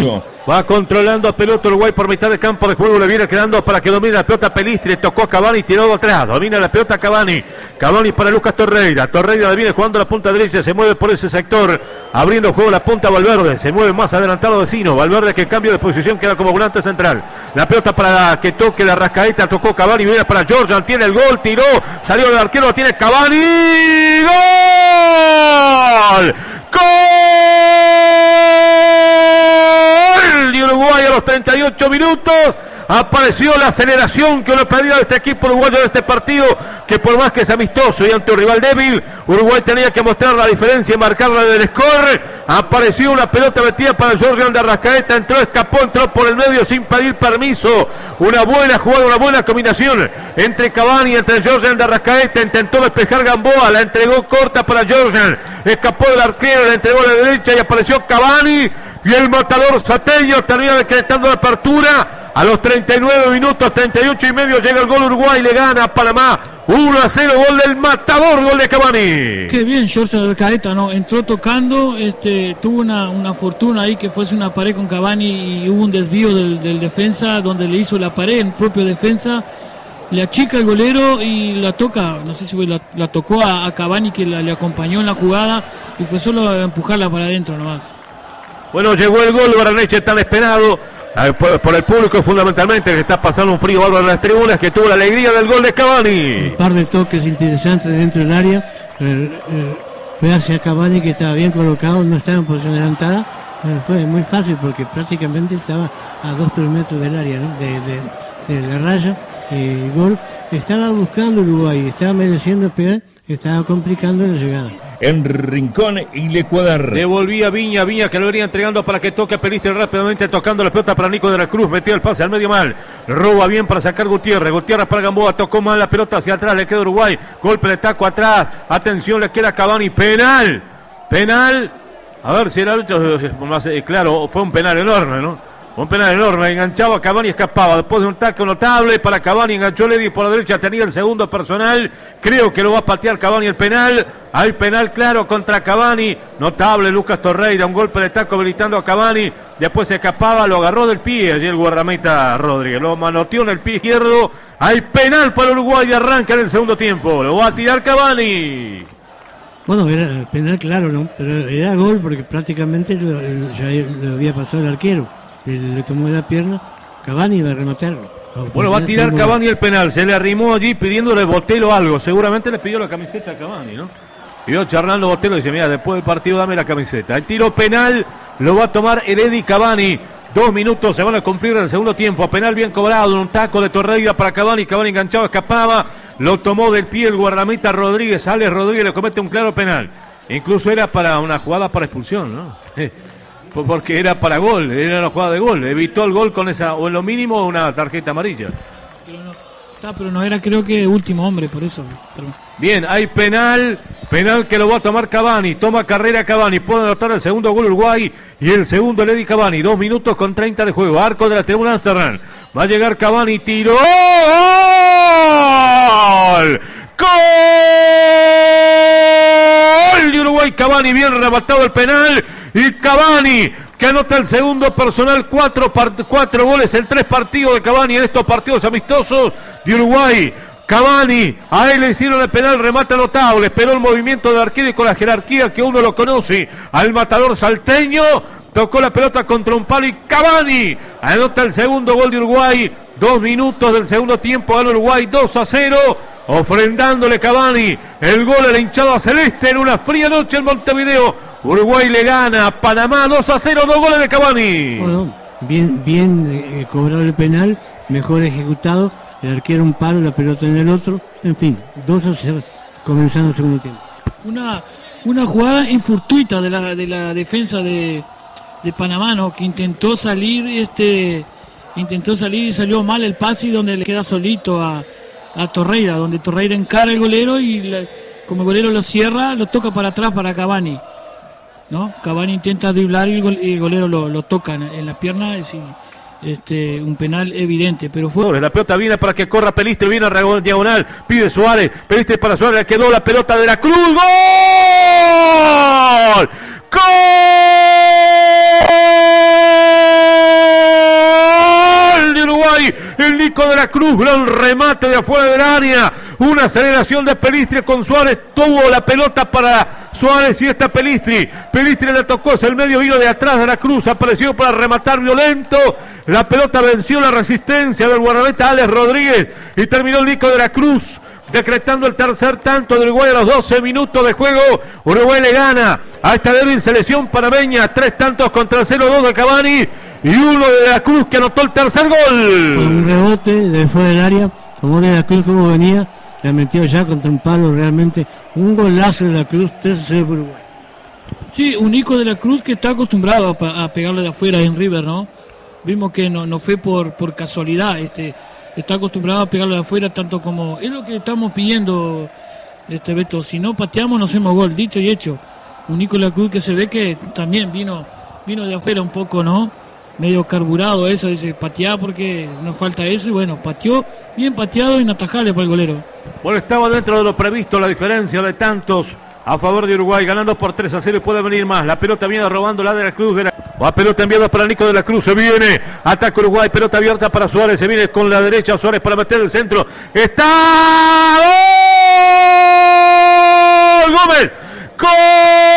8. Va controlando a pelota Uruguay por mitad de campo de juego. Le viene quedando para que domine la pelota Pelistri. Tocó a Cavani, tiró atrás. Domina la pelota Cavani. Cavani para Lucas Torreira. Torreira le viene jugando la punta derecha. Se mueve por ese sector. Abriendo juego la punta Valverde. Se mueve más adelantado vecino. Valverde que cambio de posición queda como volante central. La pelota para que toque la rascaeta. Tocó Cavani. Viene para Georgian. Tiene el gol. Tiró. Salió el arquero. Tiene Cavani. ¡Gol! ¡Gol! Uruguay a los 38 minutos. Apareció la aceleración que lo pedía este equipo uruguayo de este partido, que por más que es amistoso y ante un rival débil, Uruguay tenía que mostrar la diferencia y marcarla del score. Apareció una pelota metida para Jorge de Arrascaeta, entró, escapó, entró por el medio sin pedir permiso. Una buena jugada, una buena combinación entre Cavani entre Jorge de Arrascaeta. Intentó despejar Gamboa, la entregó corta para Jorge. Escapó del arquero, la entregó a la derecha y apareció Cavani y el matador Sateño termina decretando la apertura. A los 39 minutos, 38 y medio, llega el gol Uruguay, le gana a Panamá. 1 a 0, gol del matador, gol de Cavani. Qué bien, George Alcaeta, ¿no? Entró tocando, este, tuvo una, una fortuna ahí que fuese una pared con Cavani y hubo un desvío del, defensa donde le hizo la pared, el propio defensa. Le achica el golero y la toca, no sé si la, la tocó a, a Cavani que la, le acompañó en la jugada y fue solo a empujarla para adentro nomás. Bueno, llegó el gol Baraneche tan esperado eh, por, el público fundamentalmente que está pasando un frío bárbaro en las tribunas que tuvo la alegría del gol de Cavani. Un par de toques interesantes dentro del área. Eh, eh, fue hacia Cavani que estaba bien colocado, no estaba en posición adelantada. fue muy fácil porque prácticamente estaba a 2-3 metros del área, de, la raya. El gol estaba buscando Uruguay, estaba mereciendo pegar, estaba complicando la llegada en Rincón y Lecuadar. Devolvía Viña, Viña que lo venía entregando para que toque Peliste rápidamente tocando la pelota para Nico de la Cruz, metió el pase al medio mal, roba bien para sacar Gutiérrez, Gutiérrez para Gamboa, tocó mal la pelota hacia atrás, le queda Uruguay, golpe de taco atrás, atención, le queda Cavani, penal, penal, a ver si era más eh, claro, fue un penal enorme, ¿no? Un penal enorme, enganchaba Cavani, escapaba. Después de un taco notable para Cavani, enganchó Ledi por la derecha, tenía el segundo personal. Creo que lo va a patear Cavani el penal. Hay penal claro contra Cavani. Notable Lucas Torreira, un golpe de taco habilitando a Cavani. Después se escapaba, lo agarró del pie allí el guardameta Rodríguez. Lo manoteó en el pie izquierdo. Hay penal para Uruguay arranca en el segundo tiempo. Lo va a tirar Cavani. Bueno, era penal claro, ¿no? Pero era gol porque prácticamente ya lo había pasado el arquero le tomó la pierna, Cavani va a rematarlo. Bueno, va a tirar Cavani el penal, se le arrimó allí pidiéndole Botelo algo, seguramente le pidió la camiseta a Cavani, ¿no? Y vio charlando Botelo y dice, mira, después del partido dame la camiseta. El tiro penal lo va a tomar Heredí Cavani. Dos minutos se van a cumplir en el segundo tiempo. Penal bien cobrado, un taco de Torreira para Cavani. Cavani enganchado, escapaba. Lo tomó del pie el guardamita Rodríguez. Sale Rodríguez, le comete un claro penal. Incluso era para una jugada para expulsión, ¿no? porque era para gol, era una jugada de gol. Evitó el gol con esa, o en lo mínimo, una tarjeta amarilla. Pero no, está, pero no era, creo que último hombre, por eso. Bien, hay penal, penal que lo va a tomar Cavani. Toma carrera Cavani, puede anotar el segundo gol Uruguay y el segundo Lady Cavani. Dos minutos con 30 de juego. Arco de la tribuna Amsterdam. Va a llegar Cavani, tiro. ¡Gol! ¡Gol! De Uruguay, Cavani, bien rebatado el penal y Cavani que anota el segundo personal, cuatro, cuatro goles en tres partidos de Cavani en estos partidos amistosos de Uruguay. Cavani, a él le hicieron el penal, remata notable, esperó el movimiento de arquero y con la jerarquía que uno lo conoce, al matador salteño, tocó la pelota contra un palo y Cavani anota el segundo gol de Uruguay, dos minutos del segundo tiempo, gana Uruguay 2 a 0, ofrendándole Cavani el gol a la hinchada celeste en una fría noche en Montevideo. Uruguay le gana a Panamá 2 a 0, dos goles de Cavani. bien, bien eh, cobrado el penal, mejor ejecutado. El arquero un palo, la pelota en el otro. En fin, 2 a 0, comenzando el segundo tiempo. Una, una jugada infurtuita de la, de la defensa de, de Panamá, ¿no? que intentó salir, este, intentó salir y salió mal el pase y donde le queda solito a, a Torreira, donde Torreira encara el golero y como el golero lo cierra, lo toca para atrás para Cavani. ¿No? Cavani intenta driblar y el, golero lo, toca en, la pierna, es este, un penal evidente, pero fue... La pelota viene para que corra Peliste, viene a diagonal, pide Suárez, Peliste para Suárez, le quedó la pelota de la Cruz, ¡gol! ¡Gol! El Nico de la Cruz, gran remate de afuera del área. Una aceleración de Pelistri con Suárez. Tuvo la pelota para Suárez y esta Pelistri. Pelistri le tocó, es el medio hilo de atrás de la Cruz. Apareció para rematar violento. La pelota venció la resistencia del guardameta Alex Rodríguez y terminó el Nico de la Cruz decretando el tercer tanto de Uruguay a los 12 minutos de juego. Uruguay le gana a esta débil selección panameña. Tres tantos contra el 0-2 de Cavani y uno de la Cruz que anotó el tercer gol. Con un rebote de fuera del área, como de la Cruz como venía, le metió ya contra un palo realmente. Un golazo de la Cruz, 3-0 por Uruguay. Sí, un Nico de la Cruz que está acostumbrado a, a pegarle de afuera en River, ¿no? Vimos que no, no fue por, por casualidad, este, está acostumbrado a pegarle de afuera tanto como... Es lo que estamos pidiendo, este Beto, si no pateamos no hacemos gol, dicho y hecho. Un Nico de la Cruz que se ve que también vino, vino de afuera un poco, ¿no? Medio carburado eso, dice, patear porque nos falta eso y bueno, pateó, bien pateado e inatajable para el golero. Bueno, estaba dentro de lo previsto la diferencia de tantos a favor de Uruguay, ganando por 3 a 0 y puede venir más. La pelota viene robando la de la Cruz. La... Va pelota enviada para Nico de la Cruz. Se viene. Ataca Uruguay. Pelota abierta para Suárez. Se viene con la derecha Suárez para meter el centro. ¡Está! ¡Gol! ¡Gómez! ¡Gol!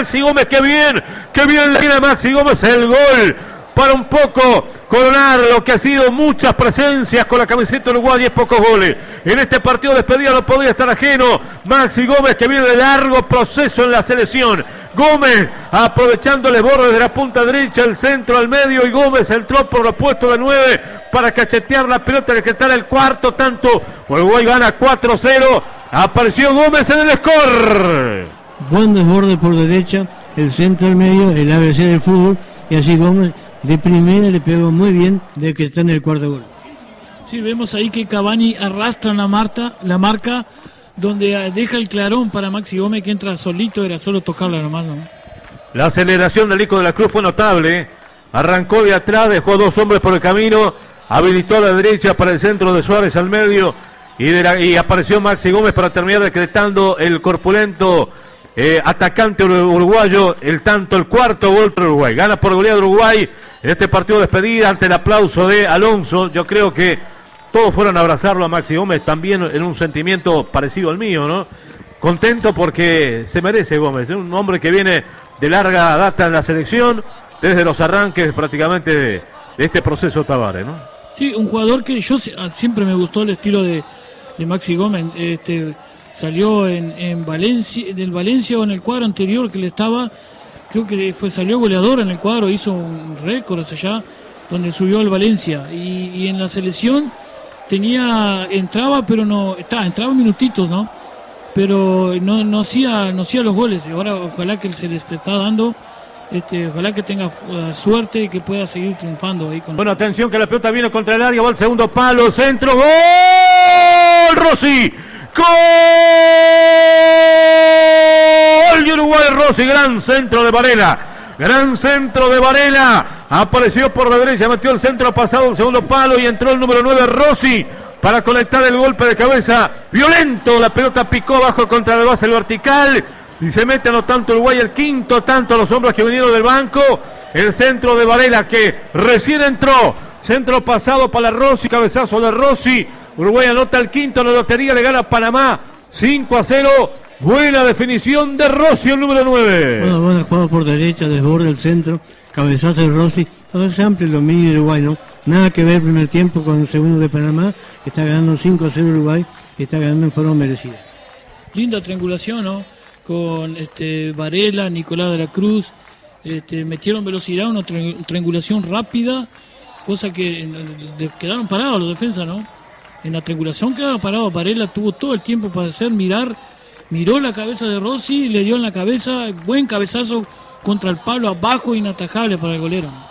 Maxi Gómez. ¡Qué bien! ¡Qué bien le tiene Maxi Gómez el gol! para un poco coronar lo que ha sido muchas presencias con la camiseta uruguaya y pocos goles. En este partido de despedida no podía estar ajeno Maxi Gómez que viene de largo proceso en la selección. Gómez aprovechando el borde de la punta derecha, el centro al medio y Gómez entró por lo puesto de nueve para cachetear la pelota, decretar el cuarto tanto. Uruguay gana 4-0. Apareció Gómez en el score. Buen desborde por derecha, el centro al medio, el ABC del fútbol y así Gómez de primera le pegó muy bien de que está en el cuarto gol. Sí, vemos ahí que Cavani arrastra la, marta, la marca donde deja el clarón para Maxi Gómez que entra solito, era solo tocarla nomás. ¿no? La aceleración del Nico de la Cruz fue notable. Arrancó de atrás, dejó dos hombres por el camino, habilitó a la derecha para el centro de Suárez al medio y, de la- y apareció Maxi Gómez para terminar decretando el corpulento eh, atacante ur- uruguayo, el tanto, el cuarto gol para Uruguay. Gana por goleada Uruguay en este partido de despedida ante el aplauso de Alonso. Yo creo que todos fueron a abrazarlo a Maxi Gómez también en un sentimiento parecido al mío, ¿no? Contento porque se merece Gómez, es un hombre que viene de larga data en la selección, desde los arranques prácticamente de, este proceso Tavares, ¿no? Sí, un jugador que yo ah, siempre me gustó el estilo de, de Maxi Gómez. Este, salió en, en Valencia, del Valencia o en el cuadro anterior que le estaba, creo que fue salió goleador en el cuadro, hizo un récord hacia allá, donde subió al Valencia. Y, y en la selección tenía, entraba, pero no, está, entraba minutitos, ¿no? Pero no, no hacía, no hacía los goles. Y ahora ojalá que se les está dando, este, ojalá que tenga eh, suerte y que pueda seguir triunfando ahí con Bueno, atención que la pelota viene contra el área, va al segundo palo, centro, gol, Rossi, gol de Uruguay, Rossi, gran centro de Varela, gran centro de Varela, apareció por la derecha, metió el centro pasado, el segundo palo y entró el número 9, Rossi, para conectar el golpe de cabeza, violento, la pelota picó abajo contra la base vertical, y se mete anotando Uruguay el quinto tanto a los hombres que vinieron del banco. El centro de Varela que recién entró. Centro pasado para Rossi, cabezazo de Rossi. Uruguay anota el quinto en la lotería, le gana a Panamá 5 a 0. Buena definición de Rossi, el número 9. Bueno, bueno, jugado por derecha, desborde el centro, cabezazo de Rossi, todo es amplio, lo mini de Uruguay, ¿no? Nada que ver el primer tiempo con el segundo de Panamá, está ganando 5 a 0 Uruguay, y está ganando en forma merecida. linda triangulación, ¿no? Con este Varela, Nicolás de la Cruz, este, metieron velocidad, una tri- triangulación rápida, cosa que de- quedaron parados los defensas, ¿no? En la triangulación quedaron parados, Varela tuvo todo el tiempo para hacer mirar, miró la cabeza de Rossi, le dio en la cabeza, buen cabezazo contra el palo abajo, inatajable para el golero.